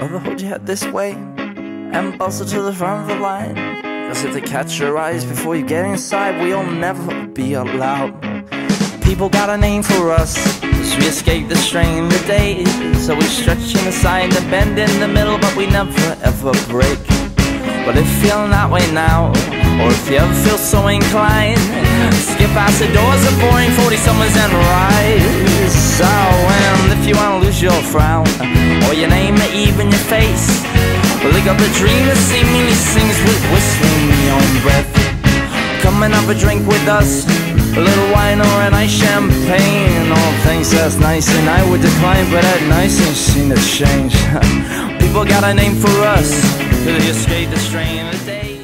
Rather hold your head this way and bustle to the front of the line. Cause if they catch your eyes before you get inside, we'll never be allowed. People got a name for us as we escape the strain of the days. So we stretch in the side, the bend in the middle, but we never ever break. But if you're that way now, or if you ever feel so inclined, skip past the doors of boring 40 summers and rise. So, and if you wanna lose your frown, lick up a dream that seemingly sings with whistling own breath. Come and have a drink with us, a little wine or a nice champagne. All things that's nice, and I would decline, but that nice ain't seen change. People got a name for us. You escape the strain of the day